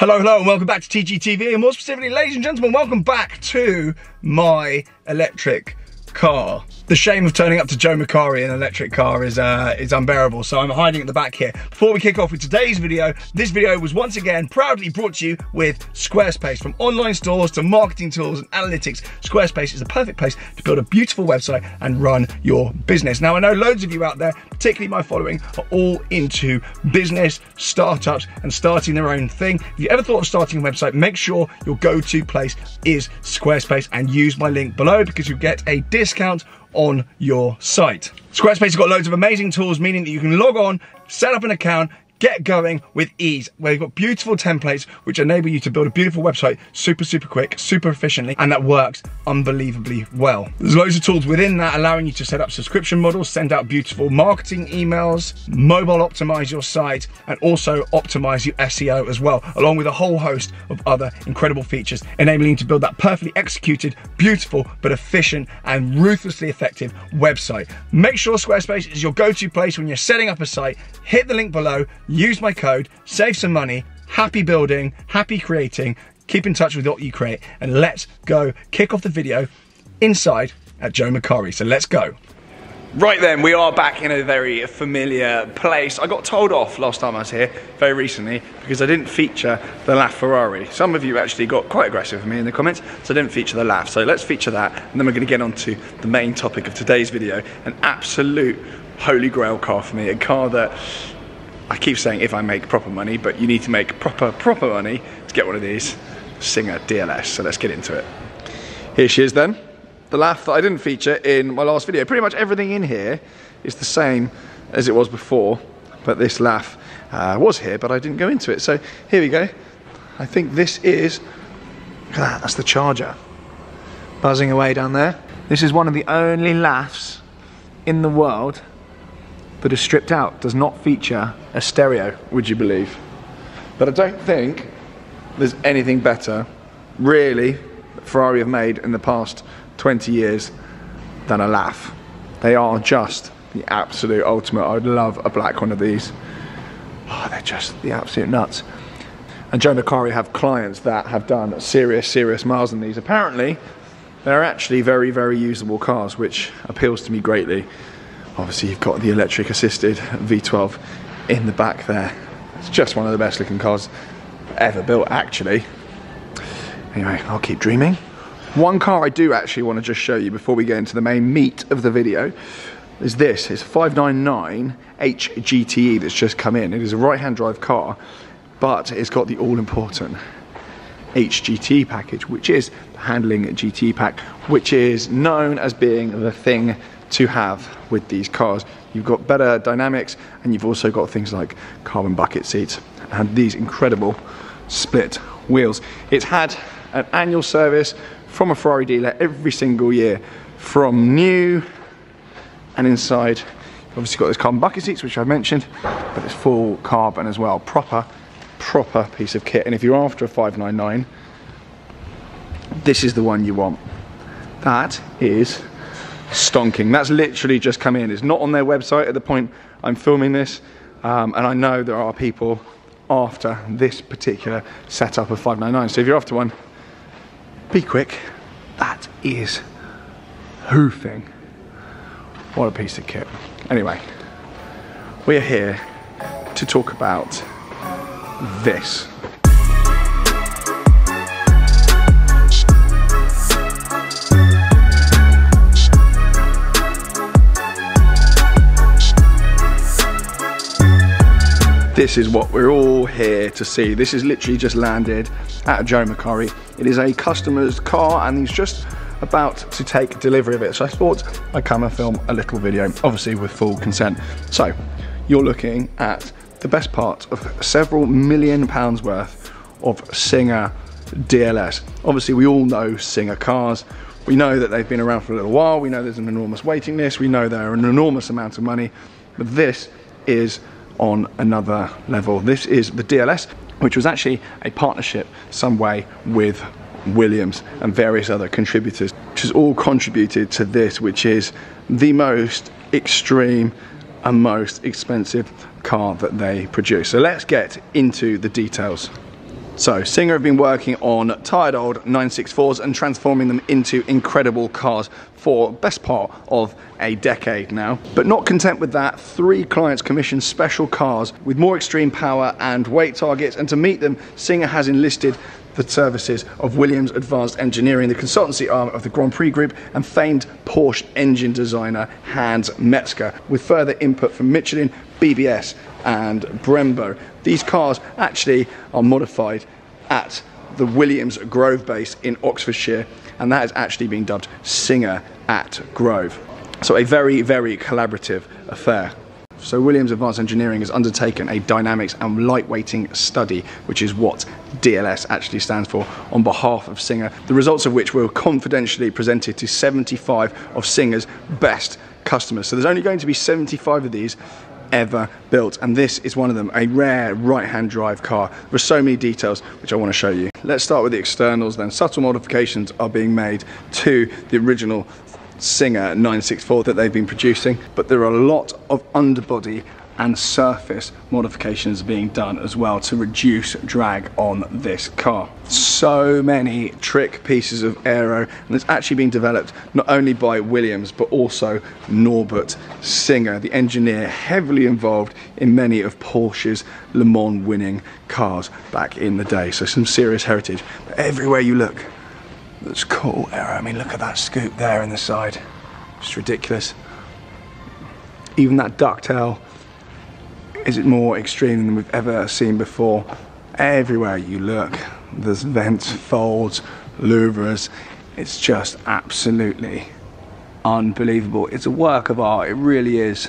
Hello, hello, and welcome back to TGE TV, and more specifically, ladies and gentlemen, welcome back to my electric car. The shame of turning up to Joe Macari in an electric car is uh, is unbearable, so I'm hiding at the back here. Before we kick off with today's video, this video was once again proudly brought to you with Squarespace. From online stores to marketing tools and analytics, Squarespace is the perfect place to build a beautiful website and run your business. Now, I know loads of you out there, particularly my following, are all into business, startups, and starting their own thing. If you ever thought of starting a website, make sure your go-to place is Squarespace and use my link below because you get a discount on your site. Squarespace has got loads of amazing tools, meaning that you can log on, set up an account, get going with ease where you've got beautiful templates which enable you to build a beautiful website super super quick super efficiently and that works unbelievably well. There's loads of tools within that allowing you to set up subscription models send out beautiful marketing emails mobile optimize your site and also optimize your seo as well along with a whole host of other incredible features enabling you to build that perfectly executed beautiful but efficient and ruthlessly effective website. Make sure squarespace is your go-to place when you're setting up a site. Hit the link below use my code, save some money, happy building, happy creating, keep in touch with what you create, and let's go kick off the video inside at Joe Macari. So let's go. Right then, we are back in a very familiar place. I got told off last time I was here, very recently, because I didn't feature the LaFerrari. Some of you actually got quite aggressive with me in the comments, so I didn't feature the LaF. So let's feature that, and then we're gonna get on to the main topic of today's video, an absolute holy grail car for me, a car that I keep saying if I make proper money, but you need to make proper, proper money to get one of these Singer DLS. So let's get into it. Here she is then. The LaF that I didn't feature in my last video. Pretty much everything in here is the same as it was before, but this LaF uh, was here, but I didn't go into it. So here we go. I think this is, look at that, that's the charger. Buzzing away down there. This is one of the only LaFs in the world that is stripped out, does not feature a stereo, would you believe? But I don't think there's anything better, really, that Ferrari have made in the past 20 years than a LaF. They are just the absolute ultimate. I'd love a black one of these. Oh, they're just the absolute nuts. And Joe Macari have clients that have done serious, serious miles in these. Apparently, they're actually very, very usable cars, which appeals to me greatly. Obviously you've got the electric assisted V12 in the back there. It's just one of the best looking cars ever built actually. Anyway, I'll keep dreaming. One car I do actually want to just show you before we get into the main meat of the video is this. It's a 599 HGTE that's just come in. It is a right-hand drive car, but it's got the all-important HGT package, which is the handling GT pack, which is known as being the thing to have with these cars. You've got better dynamics and you've also got things like carbon bucket seats. And these incredible split wheels. It's had an annual service from a Ferrari dealer every single year from new and inside. Obviously got those carbon bucket seats which I mentioned but it's full carbon as well. Proper proper piece of kit. And if you're after a 599 this is the one you want. That is stonking. That's literally just come in. It's not on their website at the point I'm filming this. Um, and I know there are people after this particular setup of 599. So if you're after one, be quick. That is hoofing. What a piece of kit. Anyway, we're here to talk about this. This is what we're all here to see. This is literally just landed at Joe Macari. It is a customer's car and he's just about to take delivery of it. So I thought I'd come and film a little video, obviously with full consent. So you're looking at the best part of several million pounds worth of Singer DLS. Obviously we all know Singer cars. We know that they've been around for a little while. We know there's an enormous waiting list. We know they're an enormous amount of money. But this is on another level. This is the DLS, which was actually a partnership some way with Williams and various other contributors, which has all contributed to this, which is the most extreme and most expensive car that they produce. So let's get into the details. So Singer have been working on tired old 964s and transforming them into incredible cars for best part of a decade now. But not content with that, three clients commissioned special cars with more extreme power and weight targets and to meet them, Singer has enlisted the services of Williams Advanced Engineering, the consultancy arm of the Grand Prix Group, and famed Porsche engine designer Hans Mezger, with further input from Michelin, BBS, and Brembo. These cars actually are modified at the Williams Grove base in Oxfordshire, and that has actually been dubbed Singer at Grove. So a very, very collaborative affair. So Williams Advanced Engineering has undertaken a dynamics and lightweighting study, which is what DLS actually stands for, on behalf of Singer, the results of which were confidentially presented to 75 of Singer's best customers. So there's only going to be 75 of these ever built. And this is one of them a rare right hand drive car there are so many details which I want to show you. Let's start with the externals then. Subtle modifications are being made to the original Singer 964 that they've been producing, but there are a lot of underbody and surface modifications being done as well to reduce drag on this car. So many trick pieces of aero and it's actually been developed not only by Williams but also Norbert Singer, the engineer heavily involved in many of Porsche's Le Mans winning cars back in the day. So some serious heritage. But everywhere you look, that's cool aero. I mean, look at that scoop there in the side. It's ridiculous. Even that ducktail is it more extreme than we've ever seen before. Everywhere you look, there's vents, folds, louvres. It's just absolutely unbelievable. It's a work of art, it really is.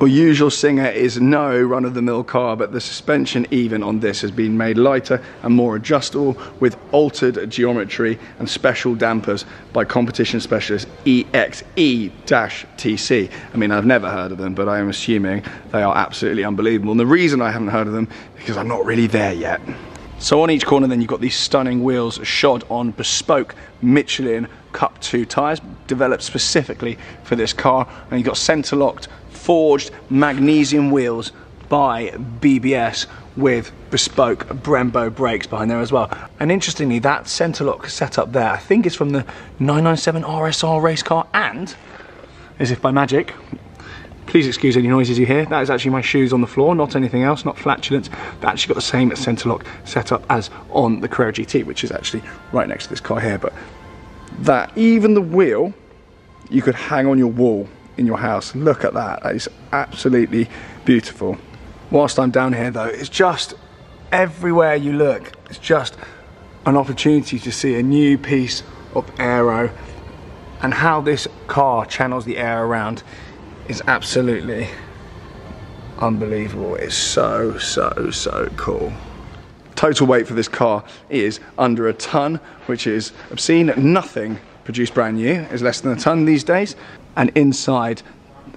Our usual Singer is no run-of-the-mill car, but the suspension even on this has been made lighter and more adjustable with altered geometry and special dampers by competition specialist EXE-TC. I mean, I've never heard of them, but I am assuming they are absolutely unbelievable. And the reason I haven't heard of them, because I'm not really there yet. So on each corner then you've got these stunning wheels shod on bespoke Michelin Cup 2 tyres developed specifically for this car and you've got centre locked forged magnesium wheels by BBS with bespoke Brembo brakes behind there as well. And interestingly, that centre lock setup there, I think is from the 997 RSR race car and, as if by magic, please excuse any noises you hear, that is actually my shoes on the floor, not anything else, not flatulence. They actually got the same centre lock setup as on the Carrera GT, which is actually right next to this car here. But that, even the wheel, you could hang on your wall in your house. Look at that, that is absolutely beautiful. Whilst I'm down here though, it's just everywhere you look, it's just an opportunity to see a new piece of aero and how this car channels the air around is absolutely unbelievable. It's so, so, so cool. Total weight for this car is under a ton, which is obscene. Nothing produced brand new is less than a ton these days and inside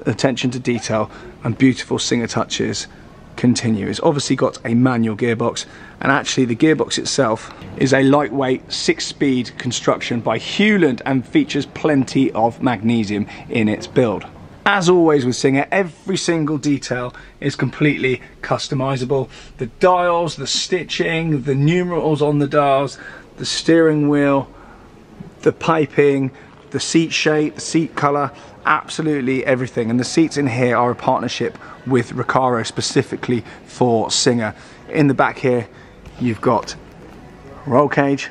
attention to detail and beautiful singer touches continue. It's obviously got a manual gearbox and actually the gearbox itself is a lightweight six-speed construction by Hewland and features plenty of magnesium in its build. As always with Singer, every single detail is completely customizable. The dials, the stitching, the numerals on the dials, the steering wheel, the piping, the seat shape, the seat color, absolutely everything. And the seats in here are a partnership with Recaro specifically for Singer. In the back here, you've got roll cage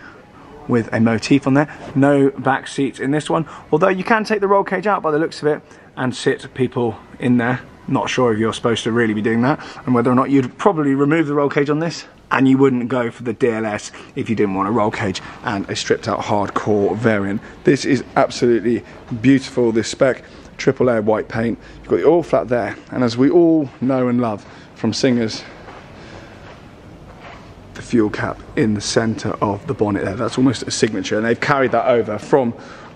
with a motif on there. No back seats in this one, although you can take the roll cage out by the looks of it and sit people in there. Not sure if you're supposed to really be doing that and whether or not you'd probably remove the roll cage on this and you wouldn't go for the DLS if you didn't want a roll cage and a stripped out hardcore variant. This is absolutely beautiful, this spec. Triple layer white paint. You've got the all flat there. And as we all know and love from Singers, the fuel cap in the center of the bonnet there. That's almost a signature. And they've carried that over from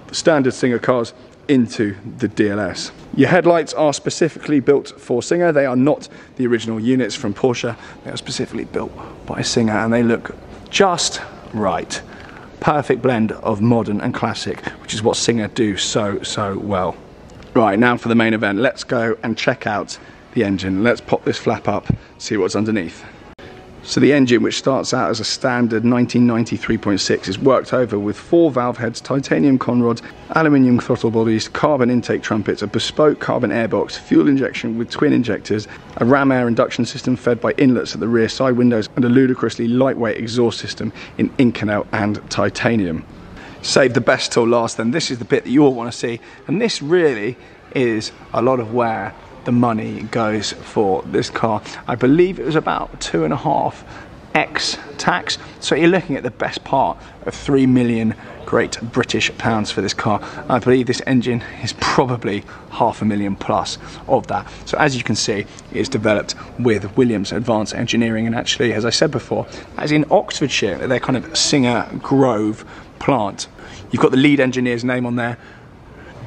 the standard Singer cars into the DLS. Your headlights are specifically built for Singer. They are not the original units from Porsche. They are specifically built by Singer and they look just right. Perfect blend of modern and classic, which is what Singer do so, so well. Right, now for the main event. Let's go and check out the engine. Let's pop this flap up, see what's underneath. So the engine, which starts out as a standard 1993.6, is worked over with four valve heads, titanium conrods, aluminium throttle bodies, carbon intake trumpets, a bespoke carbon airbox, fuel injection with twin injectors, a ram air induction system fed by inlets at the rear side windows, and a ludicrously lightweight exhaust system in Inconel and titanium. Save the best till last then, this is the bit that you all want to see, and this really is a lot of where the money goes for this car. I believe it was about two and a half X tax. So you're looking at the best part of three million great British pounds for this car. I believe this engine is probably half a million plus of that. So as you can see, it's developed with Williams Advanced Engineering and actually, as I said before, as in Oxfordshire, their kind of Singer Grove plant. You've got the lead engineer's name on there,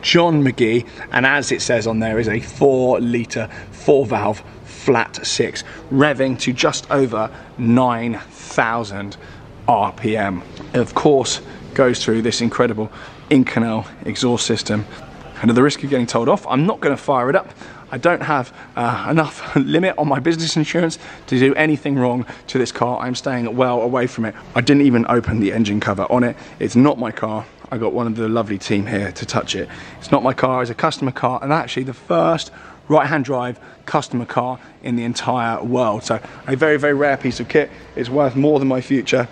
John McGee, and as it says on there, is a four litre, four valve flat six, revving to just over 9,000 RPM. Of course goes through this incredible Inconel exhaust system. And at the risk of getting told off, I'm not going to fire it up. I don't have uh, enough limit on my business insurance to do anything wrong to this car. I'm staying well away from it. I didn't even open the engine cover on it. It's not my car. I got one of the lovely team here to touch it. It's not my car, it's a customer car, and actually the first right-hand drive customer car in the entire world. So a very, very rare piece of kit. It's worth more than my future.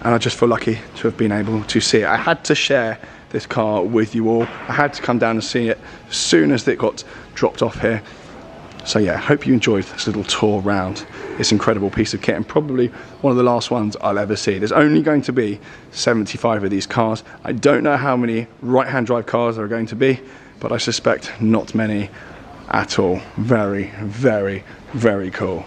And I just feel lucky to have been able to see it. I had to share this car with you all. I had to come down and see it as soon as it got dropped off here. So yeah, I hope you enjoyed this little tour around this incredible piece of kit and probably one of the last ones I'll ever see. There's only going to be 75 of these cars. I don't know how many right-hand drive cars there are going to be, but I suspect not many at all. Very, very, very cool.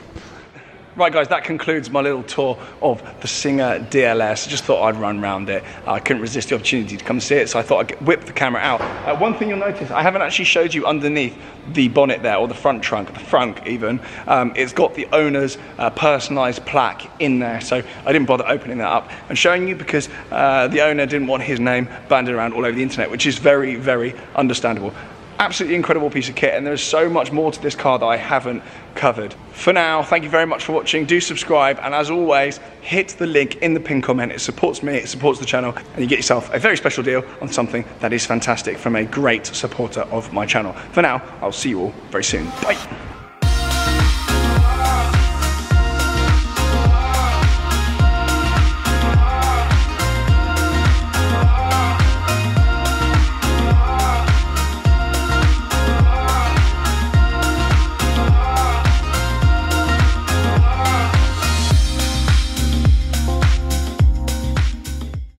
Right guys, that concludes my little tour of the Singer DLS. I just thought I'd run around it. I couldn't resist the opportunity to come see it, so I thought I'd whip the camera out. Uh, one thing you'll notice, I haven't actually showed you underneath the bonnet there, or the front trunk, the front even. Um, it's got the owner's uh, personalised plaque in there, so I didn't bother opening that up and showing you because uh, the owner didn't want his name banded around all over the internet, which is very, very understandable absolutely incredible piece of kit and there's so much more to this car that I haven't covered. For now, thank you very much for watching. Do subscribe and as always, hit the link in the pinned comment. It supports me, it supports the channel and you get yourself a very special deal on something that is fantastic from a great supporter of my channel. For now, I'll see you all very soon. Bye.